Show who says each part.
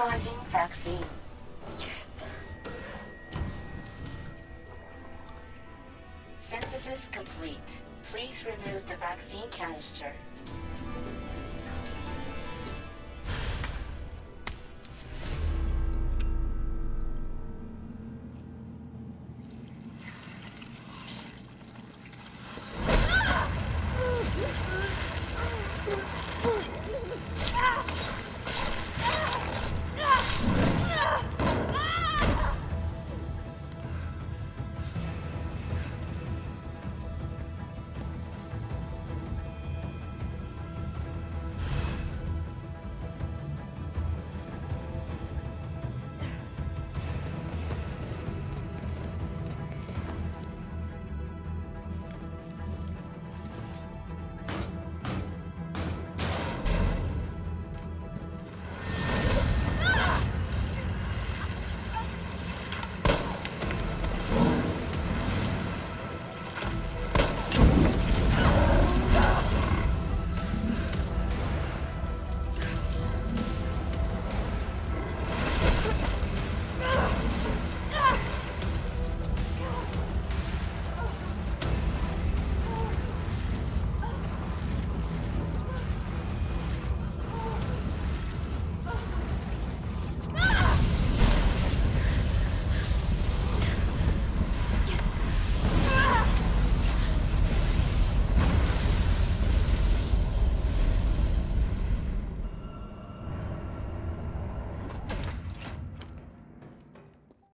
Speaker 1: Initializing vaccine.
Speaker 2: Yes.
Speaker 1: Synthesis complete. Please remove the vaccine canister.